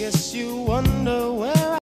Guess you wonder where